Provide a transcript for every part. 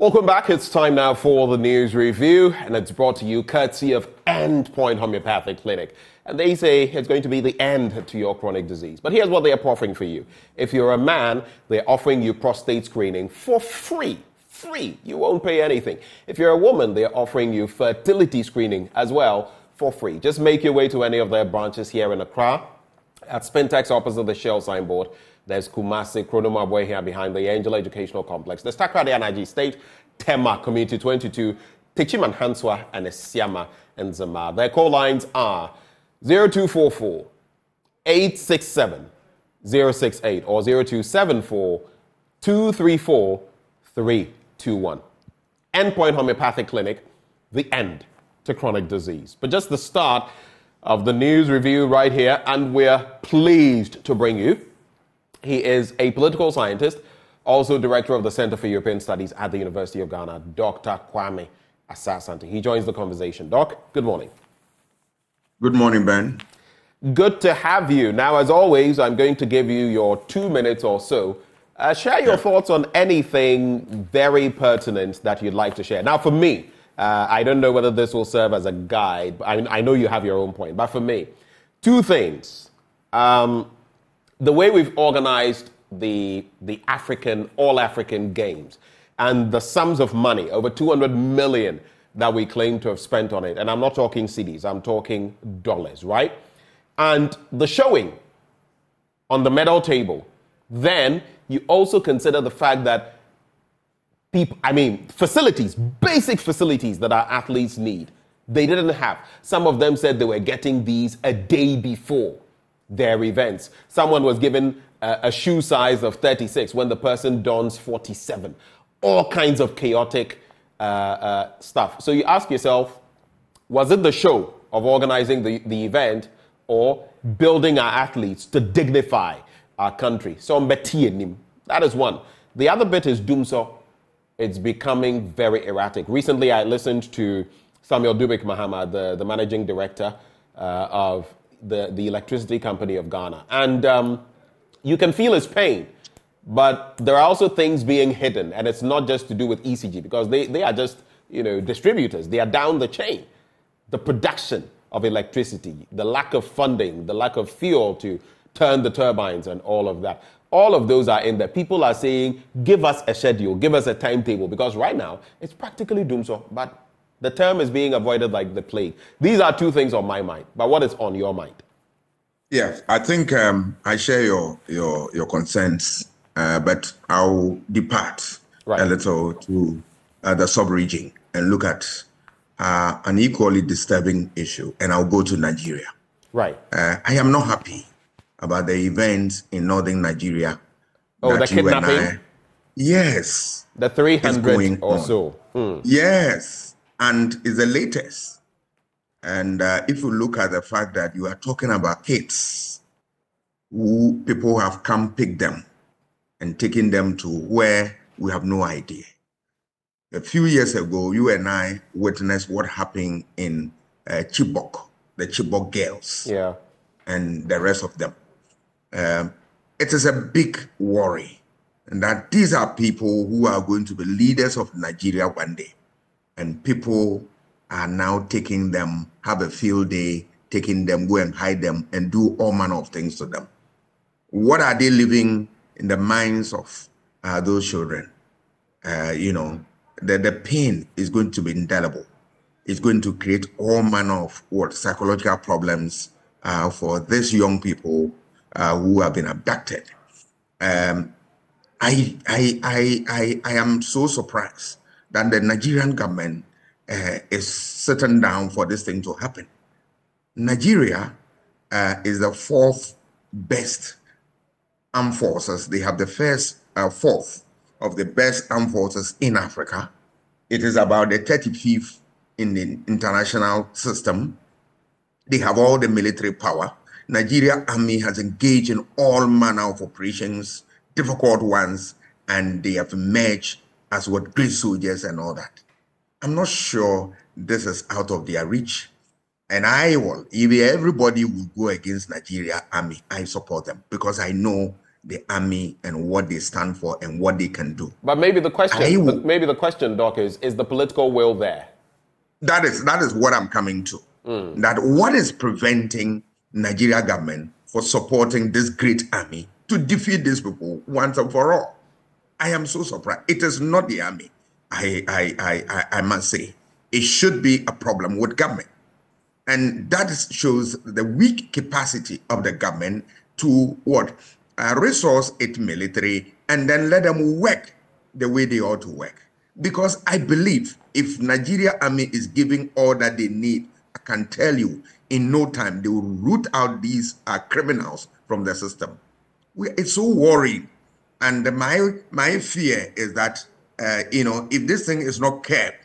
Welcome back. It's time now for the news review, and it's brought to you courtesy of Endpoint Homeopathic Clinic. And they say it's going to be the end to your chronic disease. But here's what they are offering for you. If you're a man, they're offering you prostate screening for free. Free. You won't pay anything. If you're a woman, they're offering you fertility screening as well for free. Just make your way to any of their branches here in Accra at Spintex opposite the Shell signboard. There's Kumasi, Kronomabwe here behind the Angel Educational Complex. There's Takoradi Anaji State, Tema Community 22, Techiman Hanswa, and Esiama and Zama. Their call lines are 0244 867 068 or 0274 234 321. Endpoint Homeopathic Clinic, the end to chronic disease. But just the start of the news review right here, and we're pleased to bring you. He is a political scientist, also director of the Center for European Studies at the University of Ghana, Dr. Kwame Asah-Asante. He joins the conversation. Doc, good morning. Good morning, Ben. Good to have you. Now, as always, I'm going to give you your two minutes or so. Uh, share your thoughts on anything very pertinent that you'd like to share. Now, for me, uh, I don't know whether this will serve as a guide. But I, I know you have your own point, but for me, two things. Um, the way we've organized the, the African, all African games and the sums of money, over 200 million that we claim to have spent on it. And I'm not talking cedis, I'm talking dollars, right? And the showing on the medal table. Then you also consider the fact that people, I mean, facilities, basic facilities that our athletes need. They didn't have. Some of them said they were getting these a day before their events. Someone was given a, shoe size of 36 when the person dons 47. All kinds of chaotic uh, uh, stuff. So you ask yourself, was it the show of organizing the, the event or building our athletes to dignify our country? So that is one. The other bit is Dumsor it's becoming very erratic. Recently, I listened to Samuel Dubik Mahama, the, the managing director uh, of the, the electricity company of Ghana. And um, you can feel his pain, but there are also things being hidden. And it's not just to do with ECG, because they, they are just you know, distributors, they are down the chain. The production of electricity, the lack of funding, the lack of fuel to turn the turbines, and all of that. All of those are in there. People are saying, give us a schedule, give us a timetable, because right now it's practically doomsday, but the term is being avoided like the plague. These are two things on my mind, but what is on your mind? Yeah, I think um, I share your your your concerns, uh, but I'll depart right. a little to uh, the sub-region and look at uh, an equally disturbing issue, and I'll go to Nigeria. Right. Uh, I am not happy about the events in northern Nigeria. Oh, the kidnapping? I, yes. The 300 or on. so. Mm. Yes. And it's the latest. And uh, if you look at the fact that you are talking about kids who people have come pick them and taken them to where we have no idea. A few years ago, you and I witnessed what happened in uh, Chibok, the Chibok girls, yeah, and the rest of them. Um, it is a big worry and that these are people who are going to be leaders of Nigeria one day. And people are now taking them, have a field day, taking them, go and hide them, and do all manner of things to them. What are they living in the minds of uh, those children? Uh, you know, the, the pain is going to be indelible. It's going to create all manner of what psychological problems uh, for these young people uh, who have been abducted. Um, I, I, I, I, I am so surprised that the Nigerian government uh, is sitting down for this thing to happen. Nigeria uh, is the fourth best armed forces. They have the first uh, fourth of the best armed forces in Africa. It is about the 35th in the international system. They have all the military power. Nigeria Army has engaged in all manner of operations, difficult ones, and they have emerged as what great soldiers and all that. I'm not sure this is out of their reach. And I will, if everybody will go against Nigeria Army, I support them because I know the army and what they stand for and what they can do. But maybe the question, will, maybe the question, Doc, is: Is the political will there? That is that is what I'm coming to. Mm. That what is preventing Nigeria government for supporting this great army to defeat these people once and for all? I am so surprised. It is not the army. I I I I, must say it should be a problem with government. And that shows the weak capacity of the government to what? Uh, resource its military and then let them work the way they ought to work. Because I believe if Nigeria army is giving all that they need, I can tell you in no time they will root out these uh, criminals from the system. We, it's so worrying. And my my fear is that uh, you know if this thing is not kept,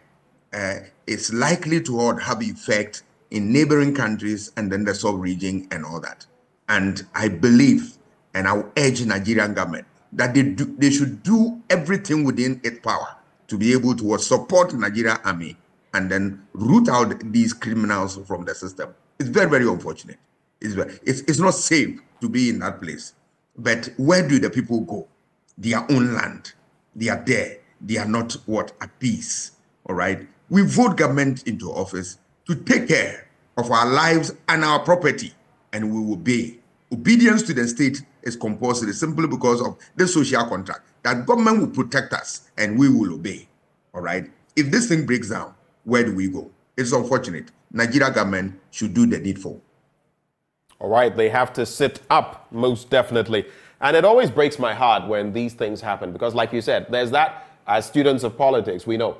uh, it's likely to have effect in neighboring countries and then the sub-region and all that. And I believe, and I will urge Nigerian government that they do, they should do everything within its power to be able to support Nigeria army and then root out these criminals from the system. It's very, very unfortunate. It's, it's, it's not safe to be in that place. But where do the people go? Their own land. They are there. They are not what? At peace. All right. We vote government into office to take care of our lives and our property, and we will obey. Obedience to the state is compulsory simply because of the social contract that government will protect us and we will obey. All right. If this thing breaks down, where do we go? It's unfortunate. Nigeria government should do the needful. All right, they have to sit up, most definitely. And it always breaks my heart when these things happen because, like you said, there's that, as students of politics, we know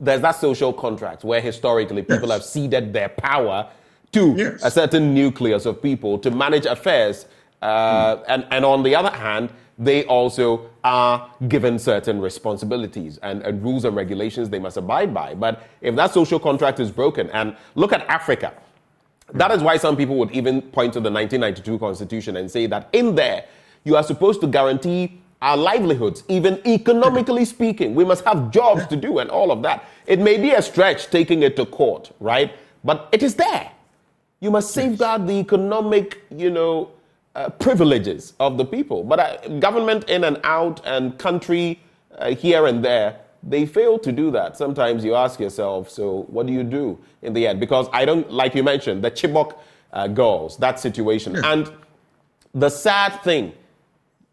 there's that social contract where historically people yes. have ceded their power to yes. a certain nucleus of people to manage affairs. Uh, mm. and, and on the other hand, they also are given certain responsibilities and, and, rules and regulations they must abide by. But if that social contract is broken, and look at Africa, that is why some people would even point to the 1992 Constitution and say that in there, you are supposed to guarantee our livelihoods, even economically speaking. We must have jobs to do and all of that. It may be a stretch taking it to court, right? But it is there. You must safeguard the economic, you know, uh, privileges of the people. But uh, government in and out and country uh, here and there, they fail to do that. Sometimes you ask yourself, so what do you do in the end? Because I don't, like you mentioned, the Chibok uh, girls, that situation. And the sad thing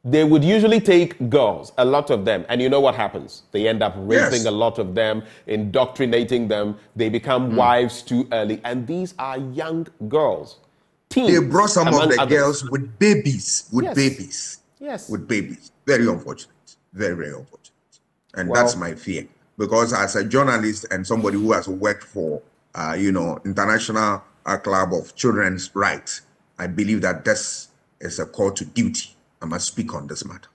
they would usually take girls, a lot of them, and you know what happens? They end up raising yes. a lot of them, indoctrinating them. They become mm. wives too early, and these are young girls. Teens, they brought some of the others. girls with babies, with yes. babies, yes, with babies. Very unfortunate, very very unfortunate, and well, that's my fear. Because as a journalist and somebody who has worked for, uh, you know, international uh, club of children's rights, I believe that this is a call to duty I must speak on this matter.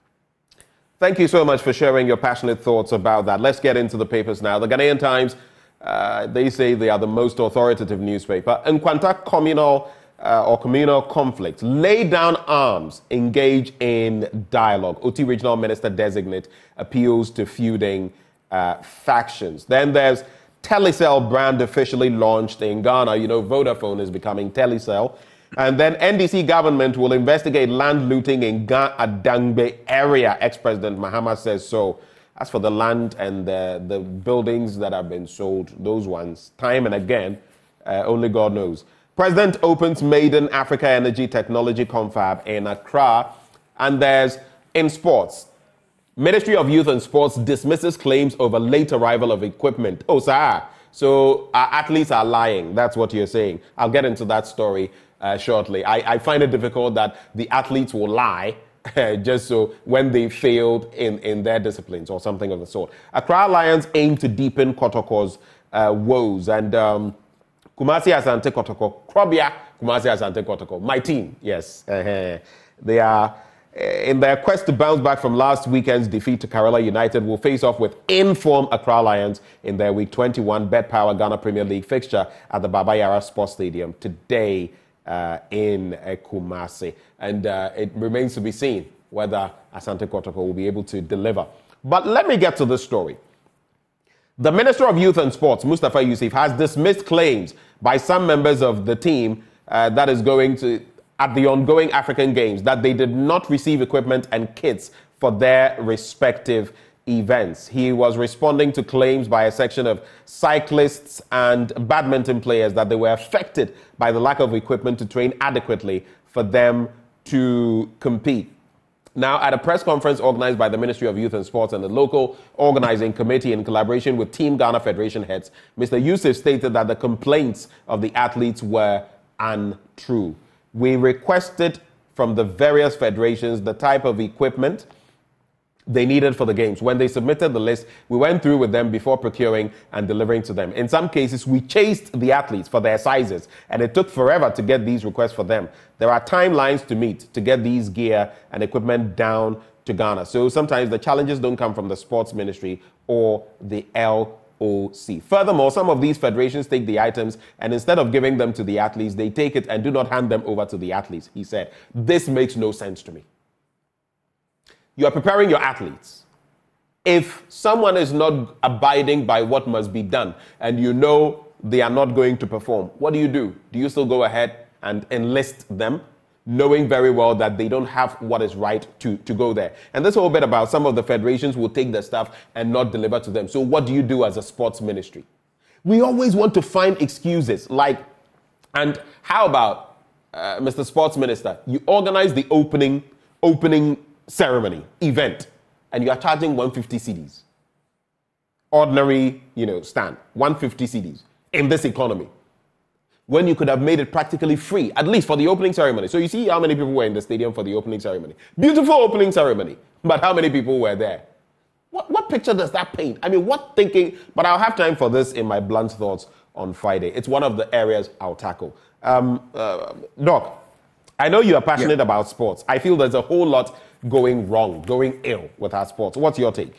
Thank you so much for sharing your passionate thoughts about that. Let's get into the papers now. The Ghanaian Times, uh, they say they are the most authoritative newspaper. Nkwanta communal uh, or communal conflict, lay down arms, engage in dialogue. Oti Regional Minister Designate appeals to feuding uh, factions. Then there's Telecel brand officially launched in Ghana. You know, Vodafone is becoming Telecel. And then NDC government will investigate land looting in Ga Adangbe area. Ex-President Mahama says so. As for the land and the, the buildings that have been sold, those ones, time and again, uh, only God knows. President opens maiden Africa Energy Technology Confab in Accra. And there's in sports. Ministry of Youth and Sports dismisses claims over late arrival of equipment. Oh, sir. So athletes are lying. That's what you're saying. I'll get into that story uh, shortly. I, I, find it difficult that the athletes will lie just so when they failed in, in their disciplines or something of the sort. Accra Lions aim to deepen Kotoko's uh, woes and um, Kumasi Asante Kotoko, Krobia Kumasi Asante Kotoko, my team, yes. Uh-huh. They are uh, in their quest to bounce back from last weekend's defeat to Karela United, will face off with inform Accra Lions in their Week 21 betPawa Ghana Premier League fixture at the Baba Yara Sports Stadium today uh, in Kumasi. And uh, it remains to be seen whether Asante Kotoko will be able to deliver. But let me get to this story. The Minister of Youth and Sports, Mustapha Ussif, has dismissed claims by some members of the team uh, that is going to at the ongoing African Games that they did not receive equipment and kits for their respective events. He was responding to claims by a section of cyclists and badminton players that they were affected by the lack of equipment to train adequately for them to compete. Now, at a press conference organized by the Ministry of Youth and Sports and the local organizing committee in collaboration with Team Ghana Federation heads, Mr. Yusuf stated that the complaints of the athletes were untrue. We requested from the various federations the type of equipment they needed for the games. When they submitted the list, we went through with them before procuring and delivering to them. In some cases, we chased the athletes for their sizes, and it took forever to get these requests for them. There are timelines to meet to get these gear and equipment down to Ghana. So sometimes the challenges don't come from the sports ministry or the LOC. Furthermore, some of these federations take the items and instead of giving them to the athletes, they take it and do not hand them over to the athletes. He said, This makes no sense to me you are preparing your athletes. If someone is not abiding by what must be done and you know they are not going to perform, what do you do? Do you still go ahead and enlist them, knowing very well that they don't have what is right to, to go there? And this whole bit about some of the federations will take their stuff and not deliver to them. So, what do you do as a sports ministry? We always want to find excuses like, and how about, uh, Mr. Sports Minister, you organize the opening opening ceremony, event, and you are charging 150 cedis. Ordinary, you know, stand, 150 cedis in this economy. When you could have made it practically free, at least for the opening ceremony. So you see how many people were in the stadium for the opening ceremony. Beautiful opening ceremony, but how many people were there? What, what picture does that paint? I mean, what thinking? But I'll have time for this in my blunt thoughts on Friday. It's one of the areas I'll tackle. Um, uh, Doc, I know you are passionate yeah. about sports. I feel there's a whole lot going wrong, going ill with our sports. What's your take?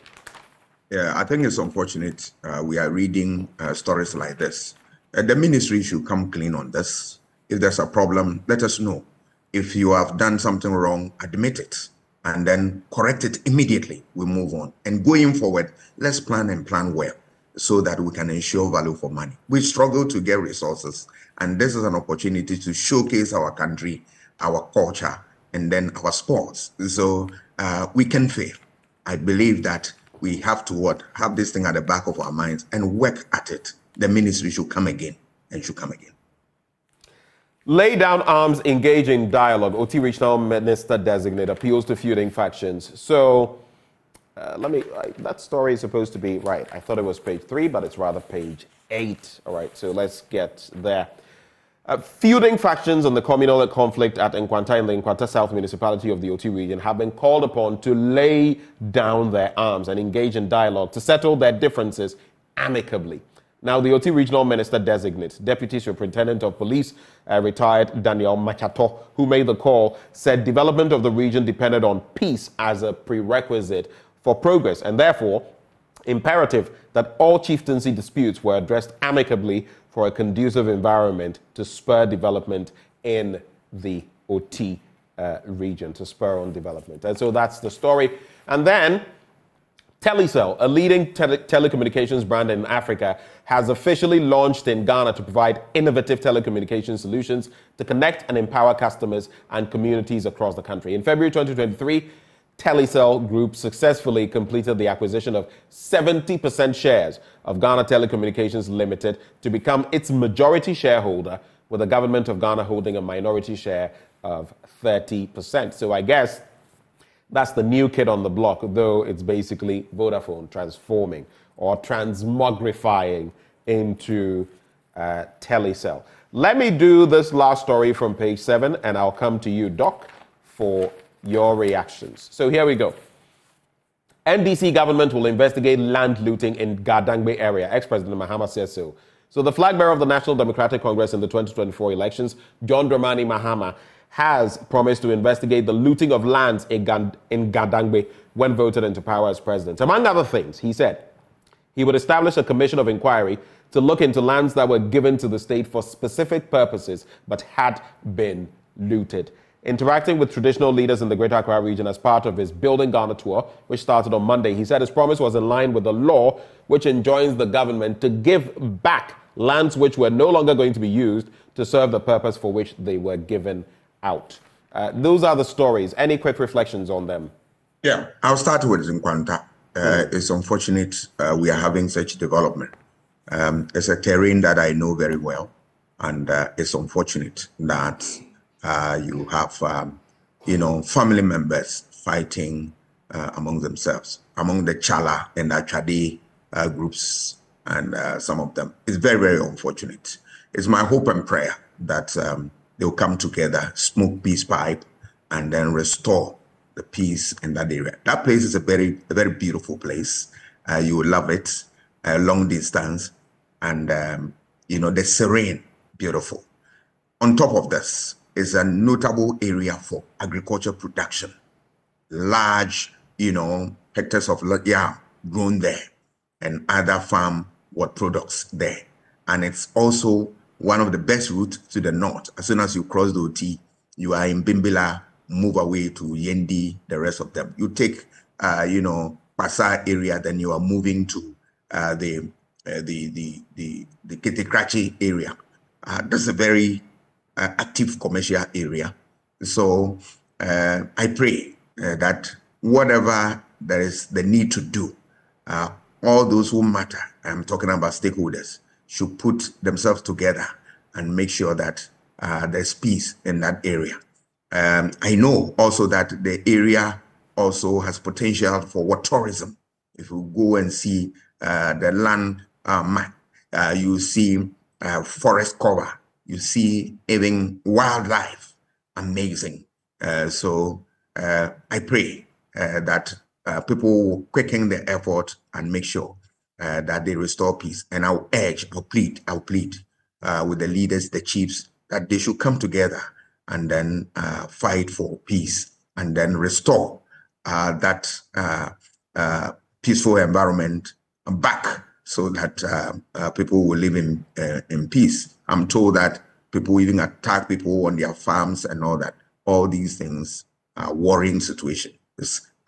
Yeah, I think it's unfortunate uh, we are reading uh, stories like this. Uh, the ministry should come clean on this. If there's a problem, let us know. If you have done something wrong, admit it and then correct it immediately. We move on. And going forward, let's plan and plan well so that we can ensure value for money. We struggle to get resources, and this is an opportunity to showcase our country, our culture, and then our sports. So uh, we can fail. I believe that we have to what have this thing at the back of our minds and work at it. The ministry should come again and should come again. Lay down arms, engage in dialogue. Oti Regional Minister Designate appeals to feuding factions. So uh, let me, uh, that story is supposed to be right. I thought it was page three, but it's rather page eight. All right, so let's get there. Uh, feuding factions in the communal conflict at Nkwanta in the Nkwanta South municipality of the Oti region have been called upon to lay down their arms and engage in dialogue to settle their differences amicably. Now, the Oti regional minister designate, Deputy Superintendent of Police, uh, retired Daniel Machator, who made the call, said development of the region depended on peace as a prerequisite for progress, and therefore imperative that all chieftaincy disputes were addressed amicably for a conducive environment to spur development in the Oti uh, region, to spur on development. And so that's the story. And then Telecel, a leading tele- telecommunications brand in Africa, has officially launched in Ghana to provide innovative telecommunications solutions to connect and empower customers and communities across the country. In February 2023, Telecel Group successfully completed the acquisition of 70% shares of Ghana Telecommunications Limited to become its majority shareholder, with the government of Ghana holding a minority share of 30%. So I guess that's the new kid on the block, though it's basically Vodafone transforming or transmogrifying into uh, Telecel. Let me do this last story from page seven, and I'll come to you, Doc, for your reactions. So here we go. NDC government will investigate land looting in Gadangbe area. Ex-President Mahama says so. So the flag bearer of the National Democratic Congress in the 2024 elections, John Dramani Mahama, has promised to investigate the looting of lands in, Gadangbe when voted into power as president. Among other things, he said he would establish a commission of inquiry to look into lands that were given to the state for specific purposes but had been looted interacting with traditional leaders in the Greater Accra region as part of his Building Ghana tour, which started on Monday. He said his promise was in line with the law, which enjoins the government to give back lands which were no longer going to be used to serve the purpose for which they were given out. Uh, those are the stories. Any quick reflections on them? Yeah, I'll start with Nkwanta. Uh, it's unfortunate uh, we are having such development. Um, it's a terrain that I know very well, and uh, it's unfortunate that uh, you have, um, you know, family members fighting uh, among themselves, among the Chala and Achade uh, groups, and some of them. It's very, very unfortunate. It's my hope and prayer that um, they'll come together, smoke peace pipe, and then restore the peace in that area. That place is a very, a very beautiful place. Uh, you will love it. A long distance, and um, you know the serene, beautiful. On top of this is a notable area for agriculture production. Large, you know, hectares of yeah grown there, and other farm what products there, and it's also one of the best routes to the north. As soon as you cross the Oti, you are in Bimbilla, move away to Yendi, the rest of them. You take, uh, you know, Pasa area, then you are moving to uh, the, uh, the the the the Kete Krachi area. Uh, that's a very active commercial area. So uh, I pray that whatever there is the need to do, all those who matter, I'm talking about stakeholders, should put themselves together and make sure that uh, there's peace in that area. Um, I know also that the area also has potential for what tourism. If you go and see uh, the land uh, uh you see uh, forest cover, you see even wildlife, amazing. Uh, so I pray that people will quicken the effort and make sure uh, that they restore peace. And I'll urge, I'll plead, I'll plead uh, with the leaders, the chiefs, that they should come together and then uh, fight for peace and then restore uh, that uh, uh, peaceful environment back so that people will live in in peace. I'm told that people even attack people on their farms and all that. All these things are worrying situation.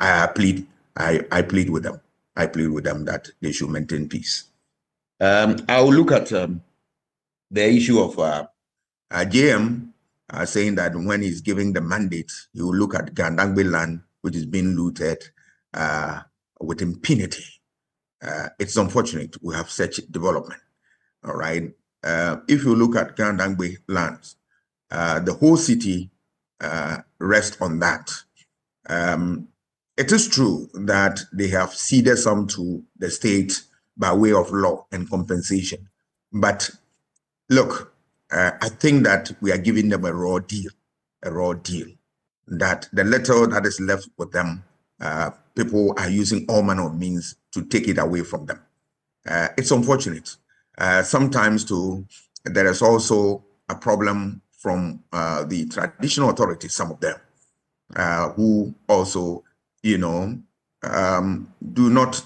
I plead, I, I plead with them. I plead with them that they should maintain peace. Um, I will look at um, the issue of uh, uh, JM uh, saying that when he's giving the mandate, he will look at Gandangbe land, which is being looted uh, with impunity. Uh, it's unfortunate we have such development. All right. Uh, if you look at Gandangbe lands, the whole city rests on that. Um, it is true that they have ceded some to the state by way of law and compensation. But look, uh, I think that we are giving them a raw deal, a raw deal. That the little that is left with them, uh, people are using all manner of means to take it away from them. Uh, it's unfortunate. Uh, sometimes, too, there is also a problem from uh, the traditional authorities, some of them, uh, who also you know, um, do not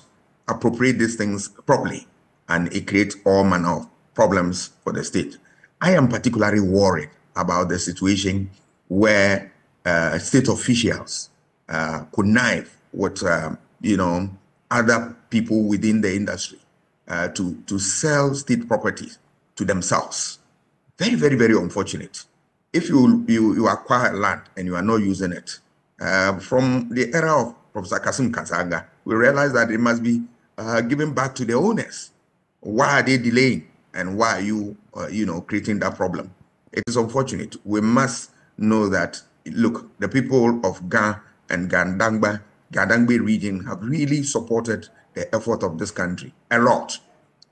appropriate these things properly, and it creates all manner of problems for the state. I am particularly worried about the situation where uh, state officials uh, connive with, uh, you know, other people within the industry uh, to, to sell state properties to themselves. Very, very, very unfortunate. If you, you, you acquire land and you are not using it, uh, from the era of Professor Kasim Kasanga, we realized that it must be uh, given back to the owners. Why are they delaying? And why are you, uh, you know, creating that problem? It is unfortunate. We must know that, look, the people of Ga and Gandangba, Gandangbe region have really supported the effort of this country a lot.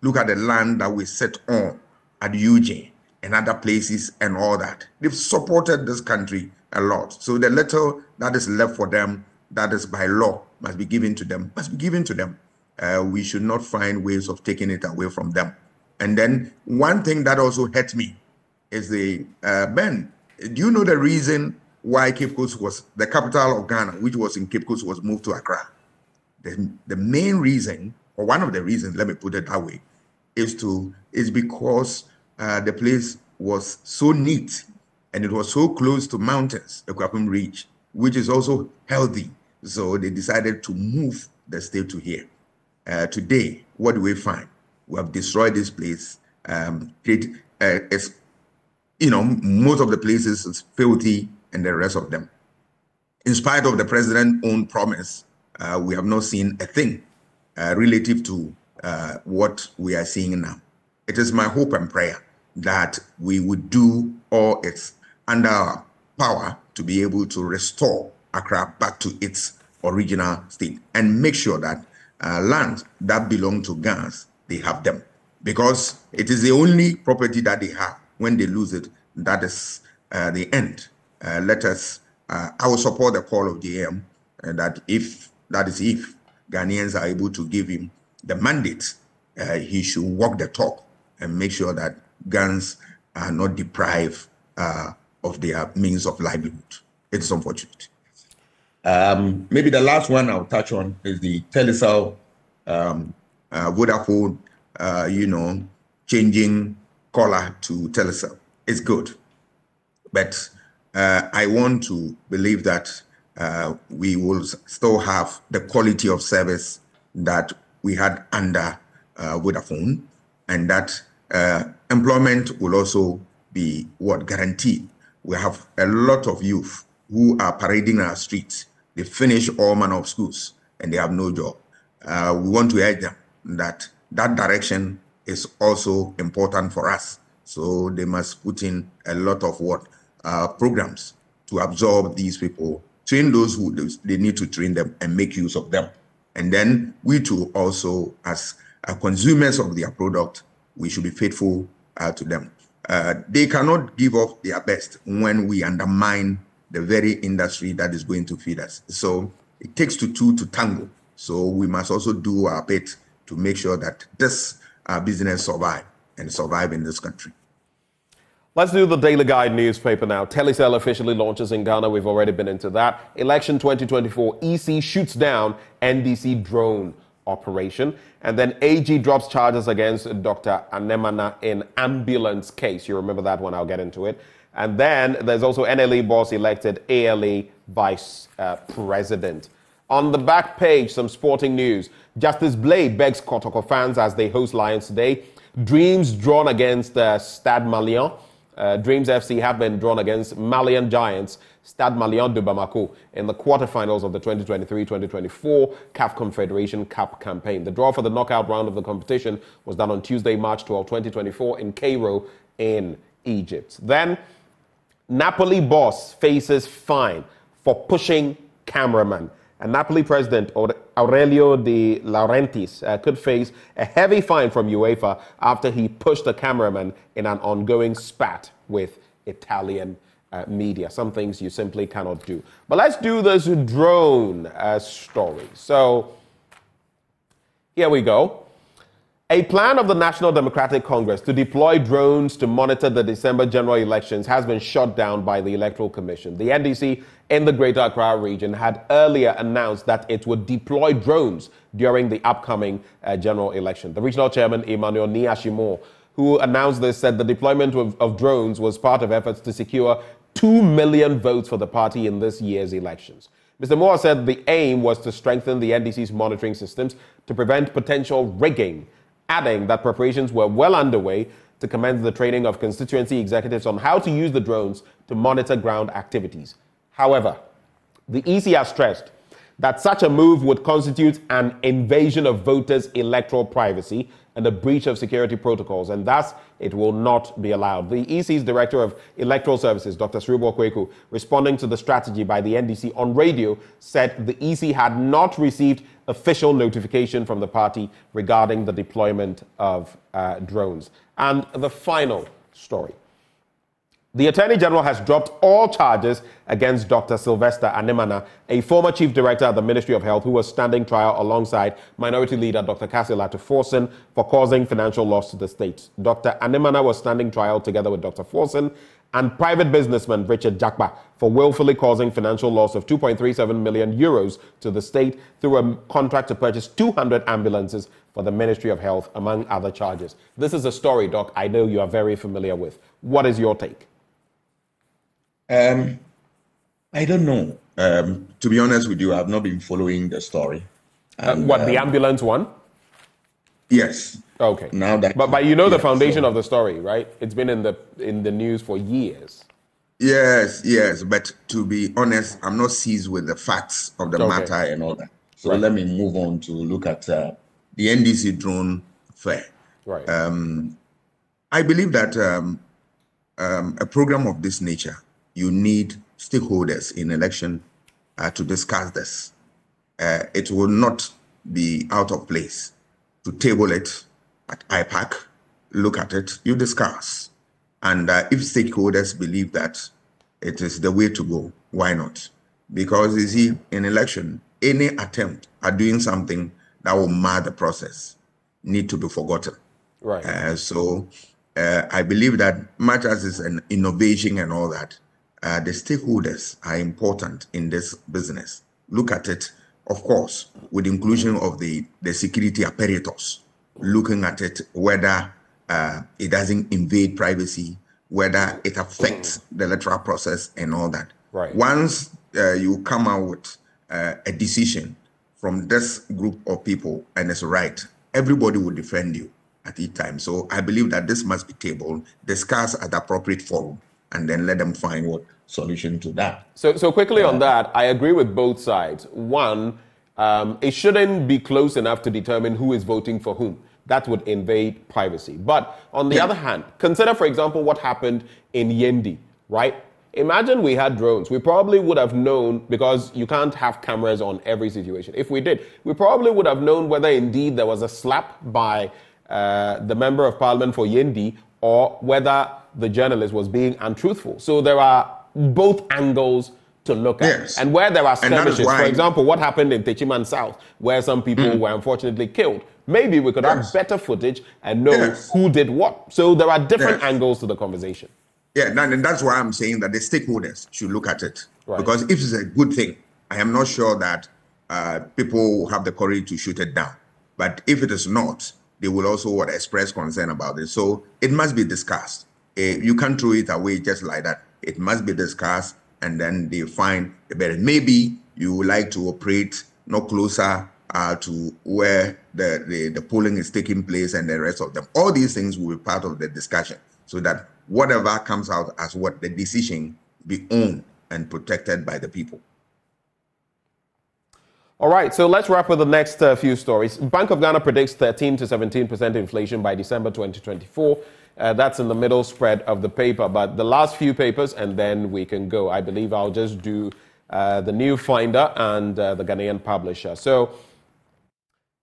Look at the land that we set on at Eugene and other places and all that. They've supported this country a lot. So the little that is left for them, that is by law, must be given to them, must be given to them. Uh, we should not find ways of taking it away from them. And then one thing that also hurt me is the uh, Ben. Do you know the reason why Cape Coast was the capital of Ghana, which was in Cape Coast, was moved to Accra? The, the main reason, or one of the reasons, let me put it that way, is to is because uh, the place was so neat and it was so close to mountains, the Kwapim Ridge, which is also healthy. So they decided to move the state to here. Uh, today, what do we find? We have destroyed this place. Um, it, uh, it's, you know, most of the places is filthy, and the rest of them. In spite of the president's own promise, uh, we have not seen a thing uh, relative to uh, what we are seeing now. It is my hope and prayer that we would do all it's under our power to be able to restore Accra back to its original state and make sure that uh, land that belong to Ghanaians, they have them. Because it is the only property that they have. When they lose it, that is uh, the end. Uh, let us, I will support the call of JM uh, that if, that is if Ghanaians are able to give him the mandate, uh, he should walk the talk and make sure that Ghanaians are not deprived uh, of their means of livelihood. It's unfortunate. Um, maybe the last one I'll touch on is the Telecel um, uh, Vodafone, uh, you know, changing color to Telecel. It's good. But uh, I want to believe that uh, we will still have the quality of service that we had under uh, Vodafone and that uh, employment will also be what guaranteed. We have a lot of youth who are parading our streets. They finish all manner of schools and they have no job. Uh, we want to urge them that that direction is also important for us. So they must put in a lot of what uh, programs to absorb these people, train those who they need to train them and make use of them. And then we too also, as uh, consumers of their product, we should be faithful uh, to them. Uh, they cannot give up their best when we undermine the very industry that is going to feed us. So it takes to two to tango. So we must also do our bit to make sure that this uh, business survive and survive in this country. Let's do the Daily Guide newspaper now. Telecel officially launches in Ghana. We've already been into that. Election 2024, EC shoots down NDC drone operation. And then AG drops charges against Dr. Anemana in ambulance case. You remember that one, I'll get into it. And then there's also NLE boss elected ALA vice uh, president. On the back page, some sporting news. Justice Blade begs Kotoko fans as they host Lions today. Dreams drawn against uh, Stade. Uh, Dreams FC have been drawn against Malian Giants Stade Malien de Bamako in the quarterfinals of the 2023-2024 CAF Confederation Cup campaign. The draw for the knockout round of the competition was done on Tuesday, March 12, 2024 in Cairo in Egypt. Then, Napoli boss faces fine for pushing cameraman. And Napoli president Aurelio De Laurentiis uh, could face a heavy fine from UEFA after he pushed a cameraman in an ongoing spat with Italian uh, media. Some things you simply cannot do. But let's do this drone uh, story. So here we go. A plan of the National Democratic Congress to deploy drones to monitor the December general elections has been shut down by the Electoral Commission. The NDC in the Greater Accra region had earlier announced that it would deploy drones during the upcoming uh, general election. The regional chairman, Emmanuel Nii Ashie Moore, who announced this, said the deployment of, of drones was part of efforts to secure 2 million votes for the party in this year's elections. Mr. Moore said the aim was to strengthen the NDC's monitoring systems to prevent potential rigging, adding that preparations were well underway to commence the training of constituency executives on how to use the drones to monitor ground activities. However, the EC has stressed that such a move would constitute an invasion of voters' electoral privacy and a breach of security protocols, and thus it will not be allowed. The EC's Director of Electoral Services, Dr. Serebour Quaicoe, responding to the strategy by the NDC on radio, said the EC had not received official notification from the party regarding the deployment of uh, drones. And the final story. The Attorney General has dropped all charges against Dr. Sylvester Anemana, a former chief director at the Ministry of Health who was standing trial alongside Minority Leader Dr. Cassiel Ato Forson for causing financial loss to the state. Dr. Anemana was standing trial together with Dr. Forson and private businessman Richard Jakpa for willfully causing financial loss of 2.37 million euros to the state through a contract to purchase 200 ambulances for the Ministry of Health, among other charges. This is a story, Doc, I know you are very familiar with. What is your take? Um, I don't know. Um, to be honest with you, I've not been following the story. And, uh, what the um, ambulance one? Yes. Okay. Now that, but but you know yes, the foundation so, of the story, right? It's been in the in the news for years. Yes, yes. But to be honest, I'm not seized with the facts of the okay. matter and all that. So right. let me move on to look at uh, the NDC drone fair. Right. Um, I believe that um, um, a program of this nature, you need stakeholders in election uh, to discuss this. Uh, it will not be out of place to table it at IPAC, look at it, you discuss. And uh, if stakeholders believe that it is the way to go, why not? Because you see, in election, any attempt at doing something that will mar the process need to be forgotten. Right. Uh, so uh, I believe that much as it's an innovation and all that, uh, the stakeholders are important in this business. Look at it, of course, with inclusion of the, the security apparatus, looking at it whether uh, it doesn't invade privacy, whether it affects the electoral process and all that. Right. Once uh, you come out with uh, a decision from this group of people and it's right, everybody will defend you at each time. So I believe that this must be tabled, discussed at the appropriate forum, and then let them find what solution to that. So, so quickly on that, I agree with both sides. One, um, it shouldn't be close enough to determine who is voting for whom. That would invade privacy. But on the yeah. other hand, consider, for example, what happened in Yendi, right? Imagine we had drones. We probably would have known, because you can't have cameras on every situation. If we did, we probably would have known whether indeed there was a slap by uh, the member of parliament for Yendi or whether the journalist was being untruthful. So there are both angles to look at. Yes. And where there are skirmishes, for example, what happened in Techiman South, where some people mm. were unfortunately killed, maybe we could yes. have better footage and know yes. who did what. So there are different angles to the conversation. Yeah, and that's why I'm saying that the stakeholders should look at it. Right. Because if it's a good thing, I am not sure that uh, people have the courage to shoot it down. But if it is not, they will also express concern about it. So it must be discussed. You can't throw it away just like that. It must be discussed, and then they find the better. Maybe you would like to operate no closer uh, to where the, the, the polling is taking place and the rest of them. All these things will be part of the discussion so that whatever comes out as what the decision be owned and protected by the people. All right, so let's wrap with the next uh, few stories. Bank of Ghana predicts 13 to 17% inflation by December 2024. Uh, that's in the middle spread of the paper, but the last few papers, and then we can go. I believe I'll just do uh, the new finder and uh, the Ghanaian publisher. So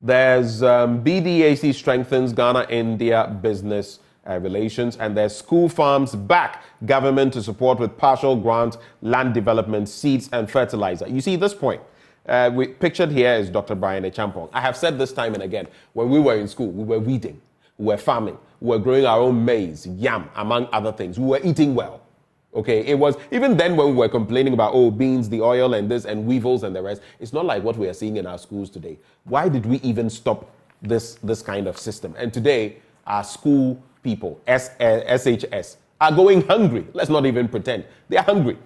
there's um, BDAC strengthens Ghana India business uh, relations, and there's school farms back government to support with partial grant, land development, seeds, and fertilizer. You see this point. Uh, we, pictured here is Dr. Bryan Acheampong. I have said this time and again, when we were in school, we were weeding, we were farming, we were growing our own maize, yam, among other things. We were eating well. Okay, it was even then when we were complaining about oh beans, the oil, and this, and weevils and the rest. It's not like what we are seeing in our schools today. Why did we even stop this this kind of system? And today, our school people, S, uh, SHS, are going hungry. Let's not even pretend they are hungry.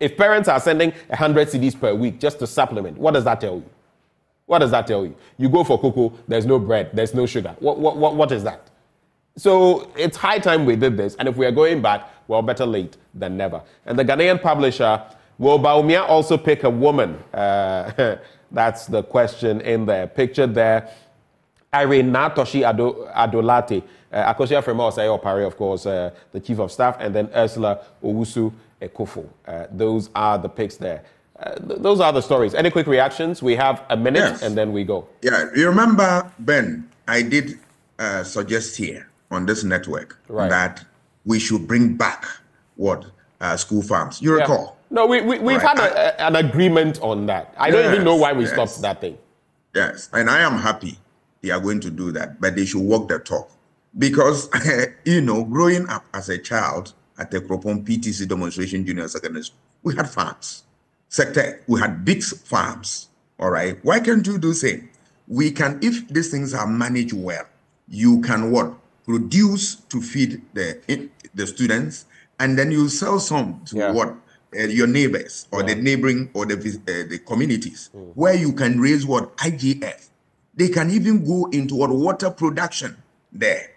If parents are sending 100 cedis per week just to supplement, what does that tell you? What does that tell you? You go for cocoa, there's no bread, there's no sugar. What, what, what, what is that? So it's high time we did this. And if we are going back, well, better late than never. And the Ghanaian publisher, will Bawumia also pick a woman? Uh, that's the question in there. Pictured there. Irene Natoshi Adolate, uh, Akosua Frema Opare, of course, uh, the chief of staff, and then Ursula Owusu Ekuful. Uh, those are the picks there. Uh, th- those are the stories. Any quick reactions? We have a minute yes. and then we go. Yeah, you remember, Ben, I did uh, suggest here on this network right. that we should bring back what uh, school farms. You yeah. recall? No, we, we, we've right. had a, an agreement on that. I yes, don't even know why we yes. stopped that thing. Yes, and I am happy they are going to do that, but they should walk the talk. Because, you know, growing up as a child, at the Kropon PTC demonstration junior secondary school, we had farms. Sector, we had big farms. All right. Why can't you do the same? We can, if these things are managed well, you can what? Produce to feed the the students, and then you sell some to yeah. what? Uh, your neighbors or yeah. the neighboring or the uh, the communities mm. where you can raise what IGF. They can even go into what water production there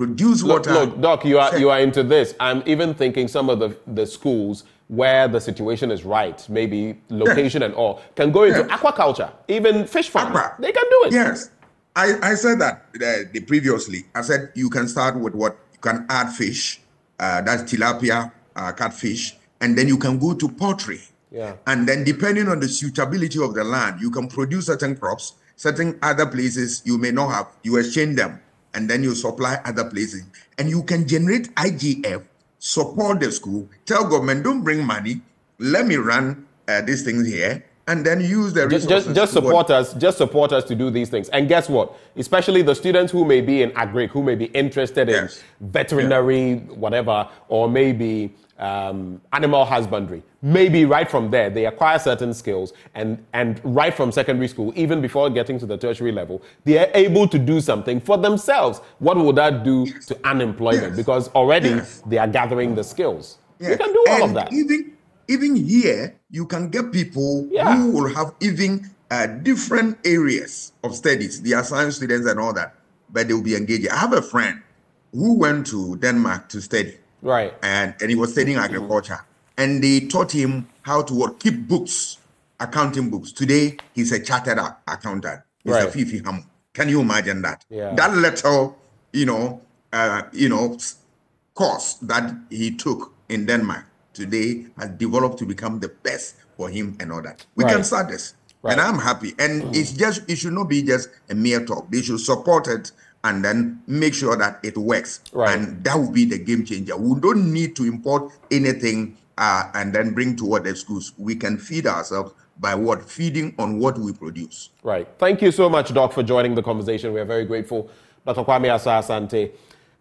produce Look, water. look, Doc, you are you are into this. I'm even thinking some of the the schools where the situation is right, maybe location and all, can go into Yeah. aquaculture, even fish farming. Aqua. They can do it. Yes, I, I said that uh, the previously. I said you can start with what you can add fish, uh, that's tilapia, uh, catfish, and then you can go to poultry. Yeah. And then depending on the suitability of the land, you can produce certain crops, certain other places you may not have. You exchange them, and then you supply other places, and you can generate IGF, support the school, tell government don't bring money, let me run uh, these things here, and then use their Just, resources. just, just what- support us. Just support us to do these things. And guess what? Especially the students who may be in agric, who may be interested in Yes. veterinary, whatever, or maybe um, animal husbandry. Maybe right from there they acquire certain skills, and and right from secondary school, even before getting to the tertiary level, they are able to do something for themselves. What would that do to unemployment? Yes. Because already Yes. they are gathering the skills. Yeah. You can do all and of that. Even even here, you can get people Yeah. who will have even uh, different areas of studies. They are science students and all that, but they will be engaged. I have a friend who went to Denmark to study, Right. and, and he was studying agriculture, and they taught him how to what, keep books, accounting books. Today, he's a chartered ac- accountant. He's a Right. Fifi Hamu. Can you imagine that? Yeah. That little, you know, uh, you know, course that he took in Denmark today has developed to become the best for him and all that. We Right. can start this. Right. And I'm happy. And it's just it should not be just a mere talk. They should support it and then make sure that it works. Right. And that will be the game changer. We don't need to import anything uh, and then bring to what the schools. We can feed ourselves by what? Feeding on what we produce. Right. Thank you so much, Doc, for joining the conversation. We are very grateful. Dr. Kwame Asah-Asante,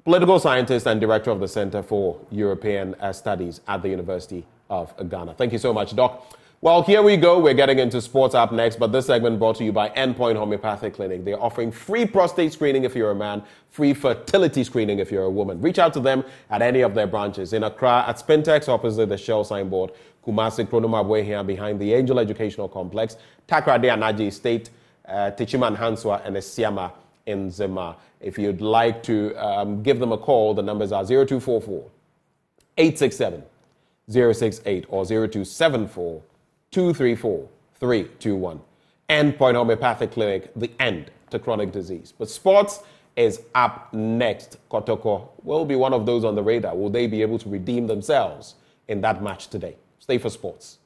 political scientist and director of the Center for European uh, Studies at the University of Ghana. Thank you so much, Doc. Well, here we go. We're getting into sports up next, but this segment brought to you by Endpoint Homeopathic Clinic. They're offering free prostate screening if you're a man, free fertility screening if you're a woman. Reach out to them at any of their branches in Accra at Spintex opposite the Shell signboard, Kumasi Kronoma here behind the Angel Educational Complex, Takoradi Anaji State, uh, Techiman Hanswa, and Esiama in Nzema. If you'd like to um, give them a call, the numbers are 0244 867 068 or 0274 234 321. Endpoint Homeopathic Clinic, the end to chronic disease. But sports is up next. Kotoko will be one of those on the radar. Will they be able to redeem themselves in that match today? Stay for sports.